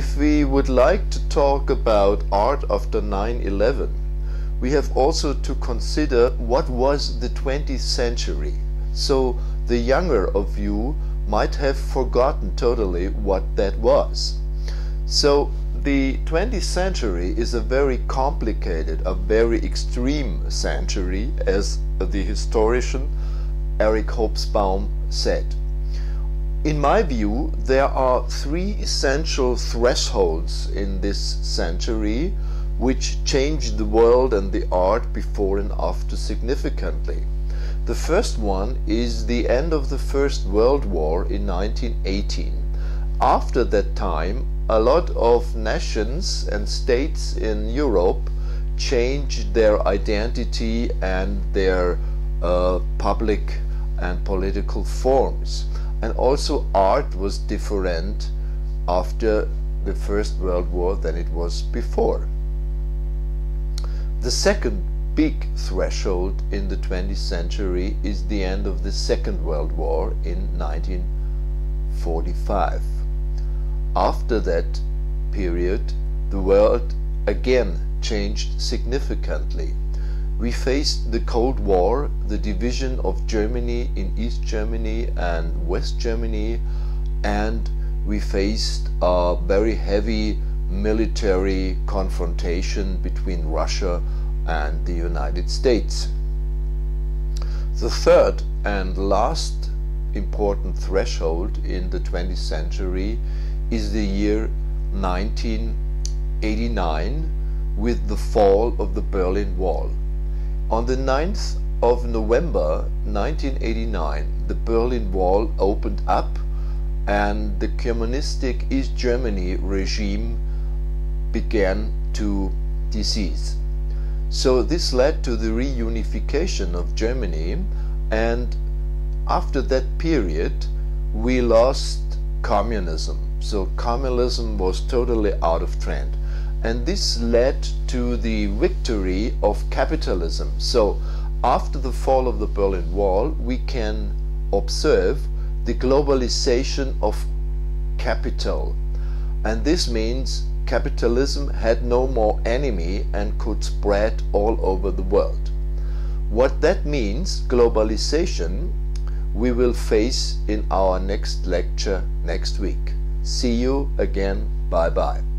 if we would like to talk about art after 9-11, we have also to consider what was the 20th century. So the younger of you might have forgotten totally what that was. So the 20th century is a very complicated, a very extreme century, as the historian Eric Hobsbawm said. In my view, there are three essential thresholds in this century which changed the world and the art before and after significantly. The first one is the end of the First World War in 1918. After that time, a lot of nations and states in Europe changed their identity and their uh, public and political forms and also art was different after the First World War than it was before. The second big threshold in the 20th century is the end of the Second World War in 1945. After that period, the world again changed significantly we faced the Cold War, the division of Germany in East Germany and West Germany, and we faced a very heavy military confrontation between Russia and the United States. The third and last important threshold in the 20th century is the year 1989 with the fall of the Berlin Wall. On the 9th of November 1989, the Berlin Wall opened up and the communistic East Germany regime began to decease. So this led to the reunification of Germany and after that period we lost communism. So communism was totally out of trend and this led to the victory of capitalism. So after the fall of the Berlin Wall, we can observe the globalization of capital. And this means capitalism had no more enemy and could spread all over the world. What that means, globalization, we will face in our next lecture next week. See you again. Bye bye.